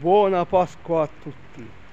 Buona Pasqua a tutti!